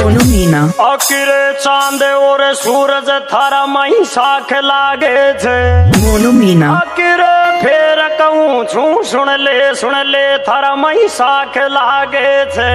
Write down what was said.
मोनू मीना। अकिरे चाँद और सूरज थारा मही साख लागे छे। मोनू मीना। अकिरे फेर कहूँ छू सुन ले सुन ले थारा मही साख लागे छे।